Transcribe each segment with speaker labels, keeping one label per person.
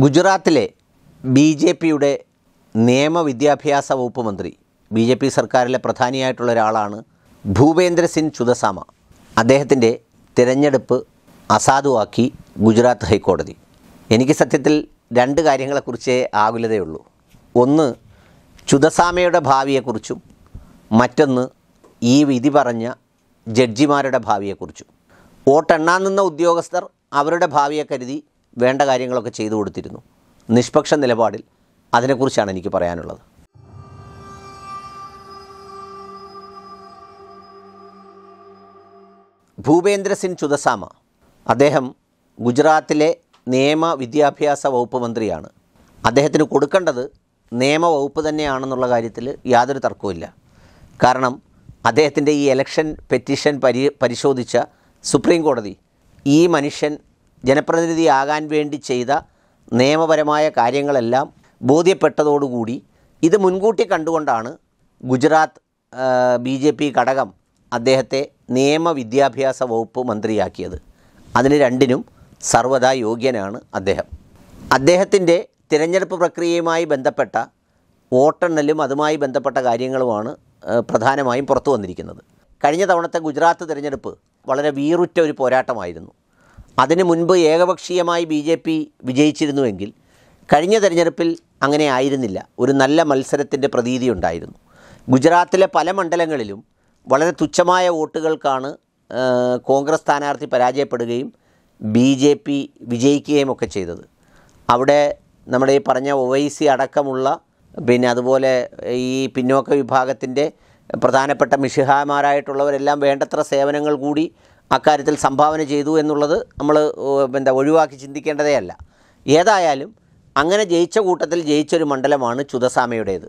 Speaker 1: ഗുജറാത്തിലെ B J പിയുടെ നിയമവിദ്യാഭ്യാസ വകുപ്പ് മന്ത്രി ബി ജെ പി സർക്കാരിലെ പ്രധാനിയായിട്ടുള്ള ഒരാളാണ് ഭൂപേന്ദ്ര സിംഗ് ചുദസാമ അദ്ദേഹത്തിന്റെ തിരഞ്ഞെടുപ്പ് അസാധുവാക്കി ഗുജറാത്ത് ഹൈക്കോടതി. എനിക്ക് സത്യത്തിൽ രണ്ട് കാര്യങ്ങളെക്കുറിച്ചേ ആകുലതയുള്ളൂ. ഒന്ന് ചുദസാമയുടെ ഭാവിയെക്കുറിച്ചും മറ്റൊന്ന് ഈ വിധി പറഞ്ഞ ജഡ്ജിമാരുടെ ഭാവിയെക്കുറിച്ചും. വോട്ടെണ്ണാൻ നിന്ന ഉദ്യോഗസ്ഥർ അവരുടെ ഭാവിയെ കരുതി വേണ്ട കാര്യങ്ങളൊക്കെ ചെയ്തു കൊടുത്തിരുന്നു. നിഷ്പക്ഷ നിലപാടിൽ അതിനെക്കുറിച്ചാണ് എനിക്ക് പറയാനുള്ളത്. ഭൂപേന്ദ്ര സിംഗ് ചുദസാമ അദ്ദേഹം ഗുജറാത്തിലെ നിയമ വിദ്യാഭ്യാസ വകുപ്പ് മന്ത്രിയാണ്. അദ്ദേഹത്തിന് കൊടുക്കേണ്ടത് നിയമവകുപ്പ് തന്നെയാണെന്നുള്ള കാര്യത്തിൽ യാതൊരു തർക്കവുമില്ല. കാരണം അദ്ദേഹത്തിന്റെ ഈ ഇലക്ഷൻ പെറ്റീഷൻ പരി പരിശോധിച്ച സുപ്രീം കോടതി ഈ മനുഷ്യൻ ജനപ്രതിനിധിയാകാൻ വേണ്ടി ചെയ്ത നിയമപരമായ കാര്യങ്ങളെല്ലാം ബോധ്യപ്പെട്ടതോടുകൂടി ഇത് മുൻകൂട്ടി കണ്ടുകൊണ്ടാണ് ഗുജറാത്ത് ബി ജെ പി ഘടകം അദ്ദേഹത്തെ നിയമവിദ്യാഭ്യാസ വകുപ്പ് മന്ത്രിയാക്കിയത്. അതിന് രണ്ടിനും സർവതാ യോഗ്യനാണ് അദ്ദേഹം. അദ്ദേഹത്തിന്റെ തിരഞ്ഞെടുപ്പ് പ്രക്രിയയുമായി ബന്ധപ്പെട്ട വോട്ടെണ്ണലും അതുമായി ബന്ധപ്പെട്ട കാര്യങ്ങളുമാണ് പ്രധാനമായും പുറത്തു വന്നിരിക്കുന്നത്. കഴിഞ്ഞ തവണത്തെ ഗുജറാത്ത് തിരഞ്ഞെടുപ്പ് വളരെ വീറുറ്റ ഒരു പോരാട്ടമായിരുന്നു. അതിനു മുൻപ് ഏകപക്ഷീയമായി ബി ജെ പി വിജയിച്ചിരുന്നുവെങ്കിൽ കഴിഞ്ഞ തെരഞ്ഞെടുപ്പിൽ അങ്ങനെ ആയിരുന്നില്ല. ഒരു നല്ല മത്സരത്തിന്റെ പ്രതീതി ഉണ്ടായിരുന്നു. ഗുജറാത്തിലെ പല മണ്ഡലങ്ങളിലും വളരെ തുച്ഛമായ വോട്ടുകൾക്കാണ് കോൺഗ്രസ് സ്ഥാനാർത്ഥി പരാജയപ്പെടുകയും ബി ജെ പി വിജയിക്കുകയും ഒക്കെ ചെയ്തത്. അവിടെ നമ്മുടെ ഈ പറഞ്ഞ ഒവൈസി അടക്കമുള്ള പിന്നെ അതുപോലെ ഈ പിന്നോക്ക വിഭാഗത്തിന്റെ പ്രധാനപ്പെട്ട മിഷിഹാമാരായിട്ടുള്ളവരെല്ലാം വേണ്ടത്ര സേവനങ്ങൾ കൂടി അക്കാര്യത്തിൽ സംഭാവന ചെയ്തു എന്നുള്ളത് നമ്മൾ എന്താ ഒഴിവാക്കി ചിന്തിക്കേണ്ടതേ അല്ല. ഏതായാലും അങ്ങനെ ജയിച്ച കൂട്ടത്തിൽ ജയിച്ചൊരു മണ്ഡലമാണ് ചുതസാമയുടേത്.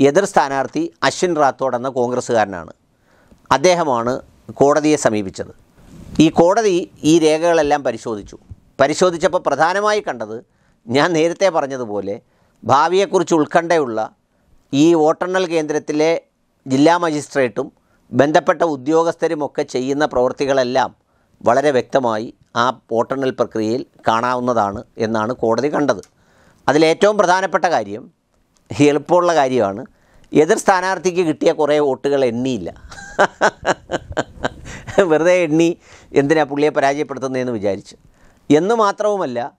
Speaker 1: എതിർ സ്ഥാനാർത്ഥി അശ്വിൻ റാത്തോഡ് എന്ന കോൺഗ്രസ്സുകാരനാണ്. അദ്ദേഹമാണ് കോടതിയെ സമീപിച്ചത്. ഈ കോടതി ഈ രേഖകളെല്ലാം പരിശോധിച്ചു. പരിശോധിച്ചപ്പോൾ പ്രധാനമായി കണ്ടത് ഞാൻ നേരത്തെ പറഞ്ഞതുപോലെ ഭാവിയെക്കുറിച്ച് ഉത്കണ്ഠയുള്ള ഈ വോട്ടെണ്ണൽ കേന്ദ്രത്തിലെ ജില്ലാ മജിസ്ട്രേറ്റും ബന്ധപ്പെട്ട ഉദ്യോഗസ്ഥരുമൊക്കെ ചെയ്യുന്ന പ്രവൃത്തികളെല്ലാം വളരെ വ്യക്തമായി ആ വോട്ടെണ്ണൽ പ്രക്രിയയിൽ കാണാവുന്നതാണ് എന്നാണ് കോടതി കണ്ടത്. അതിലേറ്റവും പ്രധാനപ്പെട്ട കാര്യം എളുപ്പമുള്ള കാര്യമാണ് എതിർ സ്ഥാനാർത്ഥിക്ക് കിട്ടിയ കുറേ വോട്ടുകൾ എണ്ണിയില്ല. വെറുതെ എണ്ണി എന്തിനാ പുള്ളിയെ പരാജയപ്പെടുത്തുന്നതെന്ന് വിചാരിച്ചു. എന്ന് മാത്രവുമല്ല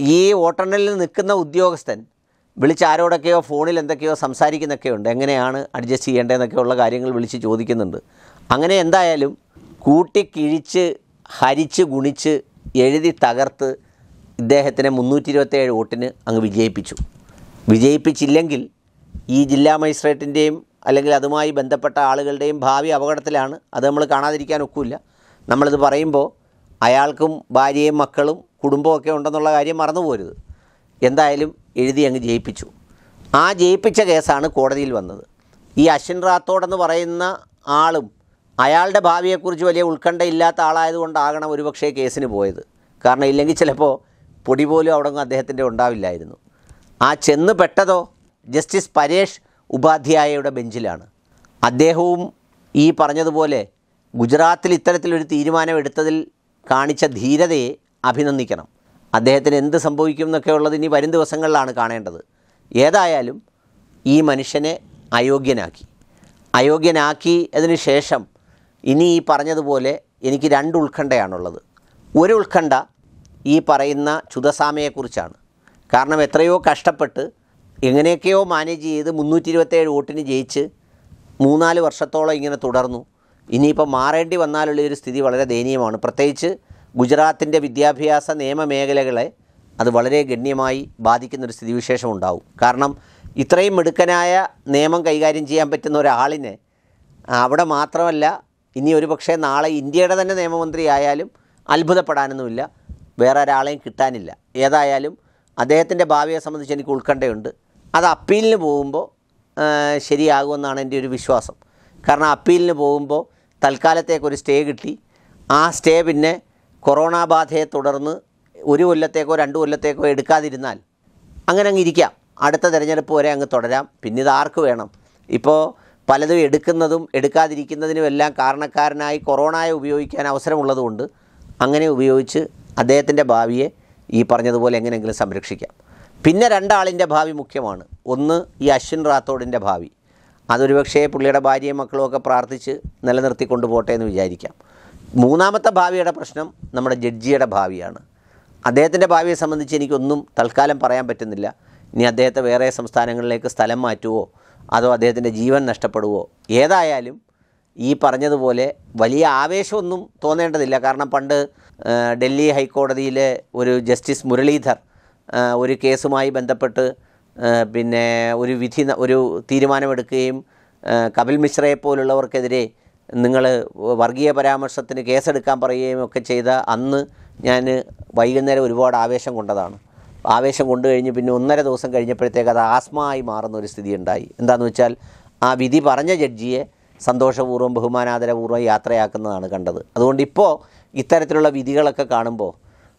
Speaker 1: ഈ വോട്ടെണ്ണലിൽ നിൽക്കുന്ന ഉദ്യോഗസ്ഥൻ വിളിച്ച് ആരോടൊക്കെയോ ഫോണിൽ എന്തൊക്കെയോ സംസാരിക്കുന്നൊക്കെയുണ്ട്. എങ്ങനെയാണ് അഡ്ജസ്റ്റ് ചെയ്യേണ്ടതെന്നൊക്കെയുള്ള കാര്യങ്ങൾ വിളിച്ച് ചോദിക്കുന്നുണ്ട്. അങ്ങനെ എന്തായാലും കൂട്ടിക്കിഴിച്ച് ഹരിച്ച് ഗുണിച്ച് എഴുതി തകർത്ത് ഇദ്ദേഹത്തിനെ മുന്നൂറ്റി ഇരുപത്തേഴ് വോട്ടിന് അങ്ങ് വിജയിപ്പിച്ചു. വിജയിപ്പിച്ചില്ലെങ്കിൽ ഈ ജില്ലാ മജിസ്ട്രേറ്റിന്റെയും അല്ലെങ്കിൽ അതുമായി ബന്ധപ്പെട്ട ആളുകളുടെയും ഭാവി അപകടത്തിലാണ്. അത് നമ്മൾ കാണാതിരിക്കാൻ ഒക്കില്ല. നമ്മളിത് പറയുമ്പോൾ അയാൾക്കും ഭാര്യയും മക്കളും കുടുംബമൊക്കെ ഉണ്ടെന്നുള്ള കാര്യം മറന്നു പോരുത് എന്തായാലും എഴുതി അങ്ങ് ജയിപ്പിച്ചു. ആ ജയിപ്പിച്ച കേസാണ് കോടതിയിൽ വന്നത്. ഈ അശ്വിൻ റാത്തോഡ് എന്ന് പറയുന്ന ആളും അയാളുടെ ഭാവിയെക്കുറിച്ച് വലിയ ഉത്കണ്ഠയില്ലാത്ത ആളായതുകൊണ്ടാകണം ഒരുപക്ഷേ കേസിന് പോയത്. കാരണം ഇല്ലെങ്കിൽ ചിലപ്പോൾ പൊടി പോലും അവിടെ അദ്ദേഹത്തിന്റെ ഉണ്ടാവില്ലായിരുന്നു. ആ ചെന്ന് പെട്ടതോ ജസ്റ്റിസ് പരേഷ് ഉപാധ്യായയുടെ ബെഞ്ചിലാണ്. അദ്ദേഹവും ഈ പറഞ്ഞതുപോലെ ഗുജറാത്തിൽ ഇത്തരത്തിലൊരു തീരുമാനം എടുത്തതിൽ കാണിച്ച ധീരതയെ അഭിനന്ദിക്കണം. അദ്ദേഹത്തിന് എന്ത് സംഭവിക്കും എന്നൊക്കെ ഉള്ളത് ഇനി വരും ദിവസങ്ങളിലാണ് കാണേണ്ടത്. ഏതായാലും ഈ മനുഷ്യനെ അയോഗ്യനാക്കി. അയോഗ്യനാക്കി അതിന് ശേഷം ഇനി ഈ പറഞ്ഞതുപോലെ എനിക്ക് രണ്ട് ഉത്കണ്ഠയാണുള്ളത്. ഒരു ഉത്കണ്ഠ ഈ പറയുന്ന ചുതസാമയെക്കുറിച്ചാണ്. കാരണം എത്രയോ കഷ്ടപ്പെട്ട് എങ്ങനെയൊക്കെയോ മാനേജ് ചെയ്ത് മുന്നൂറ്റി ഇരുപത്തേഴ് വോട്ടിന് ജയിച്ച് മൂന്നാൽ വർഷത്തോളം ഇങ്ങനെ തുടർന്നു. ഇനിയിപ്പോൾ മാറേണ്ടി വന്നാലുള്ള ഒരു സ്ഥിതി വളരെ ദയനീയമാണ്. പ്രത്യേകിച്ച് ഗുജറാത്തിന്റെ വിദ്യാഭ്യാസ നിയമമേഖലകളെ അത് വളരെ ഗണ്യമായി ബാധിക്കുന്നൊരു സ്ഥിതിവിശേഷം ഉണ്ടാവും. കാരണം ഇത്രയും മിടുക്കനായ നിയമം കൈകാര്യം ചെയ്യാൻ പറ്റുന്ന ഒരാളിനെ അവിടെ മാത്രമല്ല ഇനി ഒരു പക്ഷേ നാളെ ഇന്ത്യയുടെ തന്നെ നിയമമന്ത്രി ആയാലും അത്ഭുതപ്പെടാനൊന്നുമില്ല. വേറെ ഒരാളെയും കിട്ടാനില്ല. ഏതായാലും അദ്ദേഹത്തിന്റെ ഭാവിയെ സംബന്ധിച്ച് എനിക്ക് ഉത്കണ്ഠയുണ്ട്. അത് അപ്പീലിന് പോകുമ്പോൾ ശരിയാകുമെന്നാണ് എന്റെ ഒരു വിശ്വാസം. കാരണം അപ്പീലിന് പോകുമ്പോൾ തൽക്കാലത്തേക്കൊരു സ്റ്റേ കിട്ടി. ആ സ്റ്റേ പിന്നെ കൊറോണ ബാധയെ തുടർന്ന് ഒരു കൊല്ലത്തേക്കോ രണ്ട് കൊല്ലത്തേക്കോ എടുക്കാതിരുന്നാൽ അങ്ങനെ അങ്ങ് ഇരിക്കാം. അടുത്ത തിരഞ്ഞെടുപ്പ് വരെ അങ്ങ് തുടരാം. പിന്നെ ഇത് ആർക്ക് വേണം? ഇപ്പോൾ പലതും എടുക്കുന്നതും എടുക്കാതിരിക്കുന്നതിനും എല്ലാം കാരണക്കാരനായി കൊറോണയെ ഉപയോഗിക്കാൻ അവസരമുള്ളതുകൊണ്ട് അങ്ങനെ ഉപയോഗിച്ച് അദ്ദേഹത്തിന്റെ ഭാവിയെ ഈ പറഞ്ഞതുപോലെ എങ്ങനെയെങ്കിലും സംരക്ഷിക്കാം. പിന്നെ രണ്ടാളിന്റെ ഭാവി മുഖ്യമാണ്. ഒന്ന് ഈ അശ്വിൻ റാത്തോഡിന്റെ ഭാവി. അതൊരുപക്ഷേ പുള്ളിയുടെ ഭാര്യയും മക്കളും ഒക്കെ പ്രാർത്ഥിച്ച് നിലനിർത്തി പോട്ടെ എന്ന് വിചാരിക്കാം. മൂന്നാമത്തെ ഭാവിയുടെ പ്രശ്നം നമ്മുടെ ജഡ്ജിയുടെ ഭാവിയാണ്. അദ്ദേഹത്തിന്റെ ഭാവിയെ സംബന്ധിച്ച് എനിക്കൊന്നും തൽക്കാലം പറയാൻ പറ്റുന്നില്ല. ഇനി അദ്ദേഹത്തെ വേറെ സംസ്ഥാനങ്ങളിലേക്ക് സ്ഥലം മാറ്റുവോ അതോ അദ്ദേഹത്തിന്റെ ജീവൻ നഷ്ടപ്പെടുവോ? ഏതായാലും ഈ പറഞ്ഞതുപോലെ വലിയ ആവേശമൊന്നും തോന്നേണ്ടതില്ല. കാരണം പണ്ട് ഡൽഹി ഹൈക്കോടതിയിലെ ഒരു ജസ്റ്റിസ് മുരളീധർ ഒരു കേസുമായി ബന്ധപ്പെട്ട് പിന്നെ ഒരു വിധി ഒരു തീരുമാനമെടുക്കുകയും കപിൽ മിശ്രയെ പോലുള്ളവർക്കെതിരെ നിങ്ങൾ വർഗീയ പരാമർശത്തിന് കേസെടുക്കാൻ പറയുകയും ഒക്കെ ചെയ്ത അന്ന് ഞാൻ വൈകുന്നേരം ഒരുപാട് ആവേശം കൊണ്ടതാണ്. ആവേശം കൊണ്ടു കഴിഞ്ഞ് പിന്നെ ഒന്നര ദിവസം കഴിഞ്ഞപ്പോഴത്തേക്ക് അത് ആസ്മായി മാറുന്ന ഒരു സ്ഥിതി ഉണ്ടായി. എന്താണെന്ന് വെച്ചാൽ ആ വിധി പറഞ്ഞ ജഡ്ജിയെ സന്തോഷപൂർവം ബഹുമാനാദരപൂർവം യാത്രയാക്കുന്നതാണ് കണ്ടത്. അതുകൊണ്ട് ഇപ്പോൾ ഇത്തരത്തിലുള്ള വിധികളൊക്കെ കാണുമ്പോൾ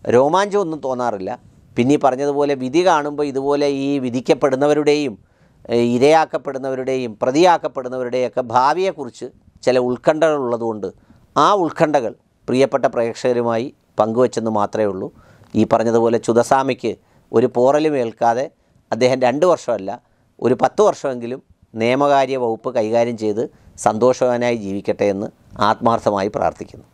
Speaker 1: രോമാഞ്ചമൊന്നും തോന്നാറില്ല. പിന്നെ ഈ പറഞ്ഞതുപോലെ വിധി കാണുമ്പോൾ ഇതുപോലെ ഈ വിധിക്കപ്പെടുന്നവരുടെയും ഇരയാക്കപ്പെടുന്നവരുടെയും പ്രതിയാക്കപ്പെടുന്നവരുടെയൊക്കെ ഭാവിയെക്കുറിച്ച് ചില ഉത്കണ്ഠകൾ ഉള്ളതുകൊണ്ട് ആ ഉത്കണ്ഠകൾ പ്രിയപ്പെട്ട പ്രേക്ഷകരുമായി പങ്കുവച്ചെന്ന് മാത്രമേ ഉള്ളൂ. ഈ പറഞ്ഞതുപോലെ ചുതസാമിക്ക് ഒരു പോറലും ഏൽക്കാതെ അദ്ദേഹം രണ്ട് വർഷമല്ല ഒരു പത്ത് വർഷമെങ്കിലും നിയമകാര്യ വകുപ്പ് കൈകാര്യം ചെയ്ത് സന്തോഷവാനായി ജീവിക്കട്ടെ എന്ന് ആത്മാർത്ഥമായി പ്രാർത്ഥിക്കുന്നു.